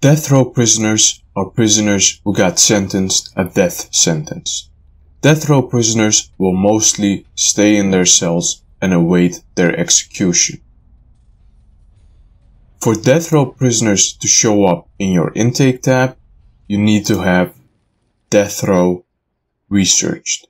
Death row prisoners are prisoners who got sentenced a death sentence. Death row prisoners will mostly stay in their cells and await their execution. For death row prisoners to show up in your intake tab, you need to have death row researched.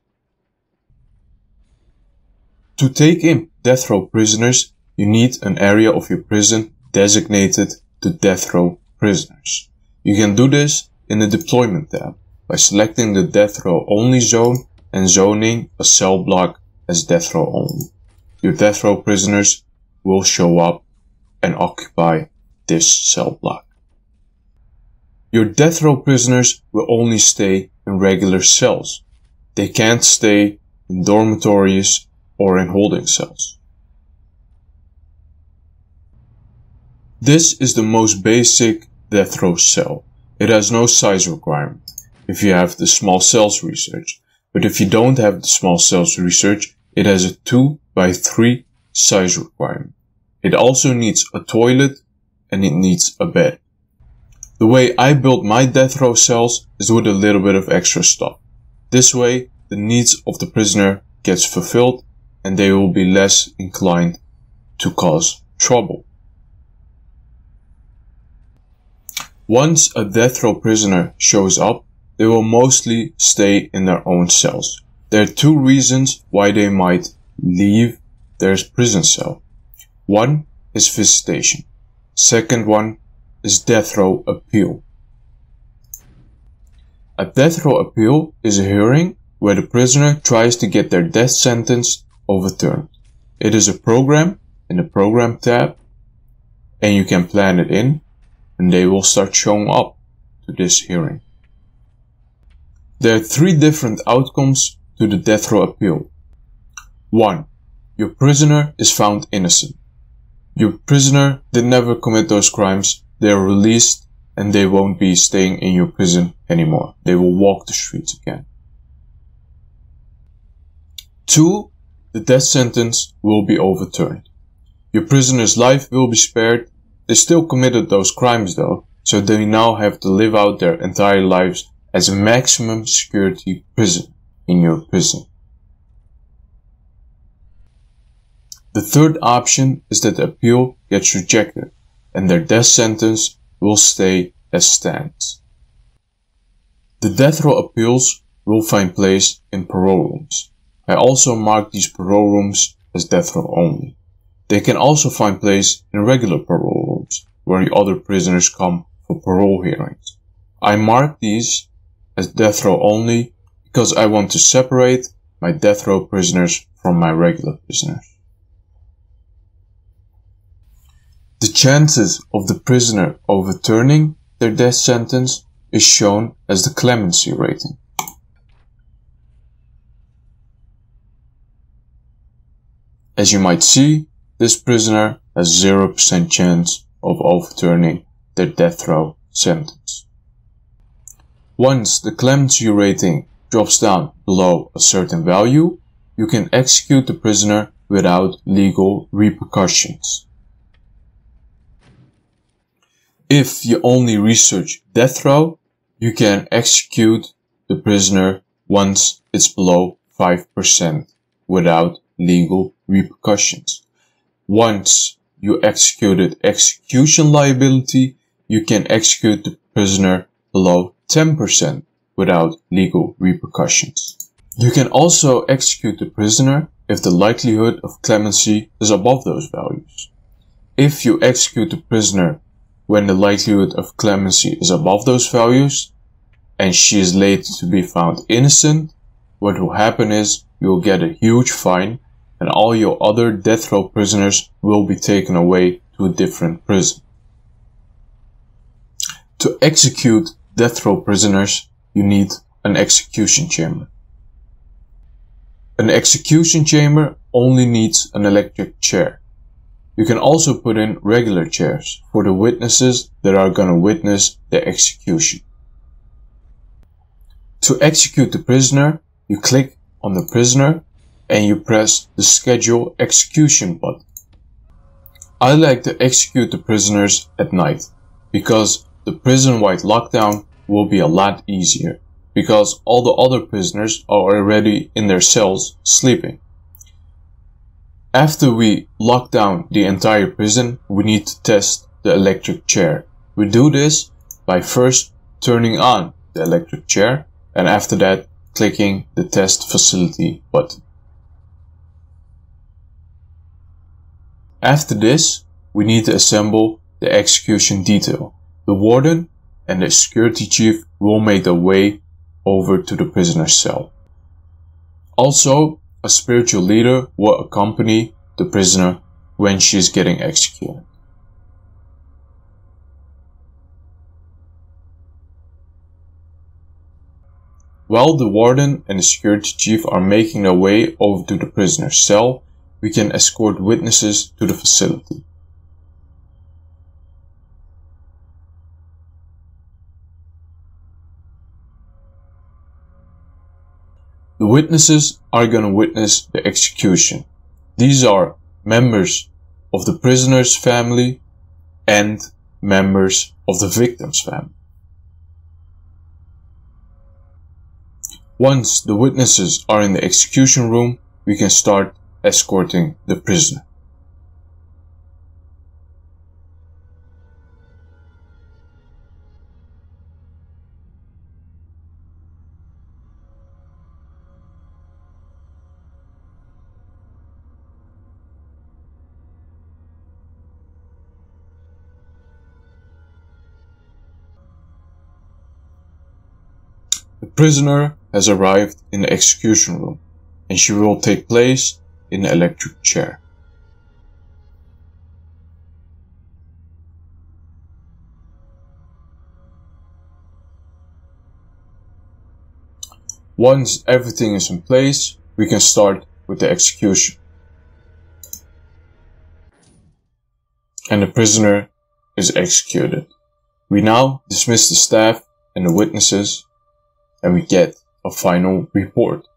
To take in death row prisoners, you need an area of your prison designated to death row prisoners. You can do this in the deployment tab by selecting the death row only zone and zoning a cell block as death row only. Your death row prisoners will show up and occupy this cell block. Your death row prisoners will only stay in regular cells. They can't stay in dormitories or in holding cells. This is the most basic death row cell. It has no size requirement if you have the small cells research. But if you don't have the small cells research, it has a 2 by 3 size requirement. It also needs a toilet and it needs a bed. The way I built my death row cells is with a little bit of extra stuff. This way, the needs of the prisoner gets fulfilled and they will be less inclined to cause trouble. Once a death row prisoner shows up, they will mostly stay in their own cells. There are two reasons why they might leave their prison cell. One is visitation. Second one is death row appeal. A death row appeal is a hearing where the prisoner tries to get their death sentence overturned. It is a program in the program tab and you can plan it in and they will start showing up to this hearing. There are three different outcomes to the death row appeal. 1. Your prisoner is found innocent. Your prisoner did never commit those crimes, they are released and they won't be staying in your prison anymore. They will walk the streets again. 2. The death sentence will be overturned. Your prisoner's life will be spared they still committed those crimes though, so they now have to live out their entire lives as a maximum security prison in your prison. The third option is that the appeal gets rejected and their death sentence will stay as stands. The death row appeals will find place in parole rooms. I also mark these parole rooms as death row only. They can also find place in regular parole rooms, where other prisoners come for parole hearings. I mark these as death row only because I want to separate my death row prisoners from my regular prisoners. The chances of the prisoner overturning their death sentence is shown as the clemency rating. As you might see, this prisoner has 0% chance of overturning their death row sentence. Once the clemency rating drops down below a certain value, you can execute the prisoner without legal repercussions. If you only research death row, you can execute the prisoner once it's below 5% without legal repercussions. Once you executed execution liability, you can execute the prisoner below 10% without legal repercussions. You can also execute the prisoner if the likelihood of clemency is above those values. If you execute the prisoner when the likelihood of clemency is above those values and she is later to be found innocent, what will happen is you will get a huge fine and all your other death row prisoners will be taken away to a different prison. To execute death row prisoners, you need an execution chamber. An execution chamber only needs an electric chair. You can also put in regular chairs for the witnesses that are going to witness the execution. To execute the prisoner, you click on the prisoner and you press the schedule execution button. I like to execute the prisoners at night because the prison-wide lockdown will be a lot easier because all the other prisoners are already in their cells sleeping. After we lock down the entire prison, we need to test the electric chair. We do this by first turning on the electric chair and after that clicking the test facility button. After this, we need to assemble the execution detail. The warden and the security chief will make their way over to the prisoner's cell. Also, a spiritual leader will accompany the prisoner when she is getting executed. While the warden and the security chief are making their way over to the prisoner's cell, we can escort witnesses to the facility. The witnesses are going to witness the execution. These are members of the prisoner's family and members of the victim's family. Once the witnesses are in the execution room, we can start escorting the prisoner. The prisoner has arrived in the execution room, and she will take place in electric chair. Once everything is in place, we can start with the execution. And the prisoner is executed. We now dismiss the staff and the witnesses and we get a final report.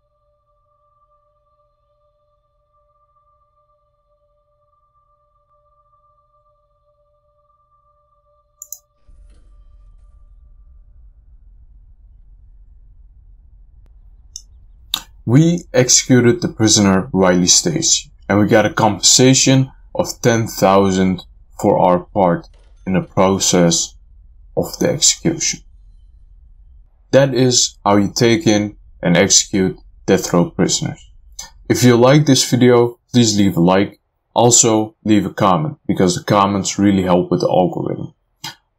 We executed the prisoner Riley Stacy, and we got a compensation of 10,000 for our part in the process of the execution. That is how you take in and execute death row prisoners. If you like this video, please leave a like. Also, leave a comment because the comments really help with the algorithm.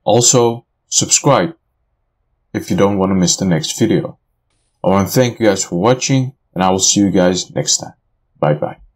Also, subscribe if you don't want to miss the next video. I want to thank you guys for watching and I will see you guys next time. Bye bye.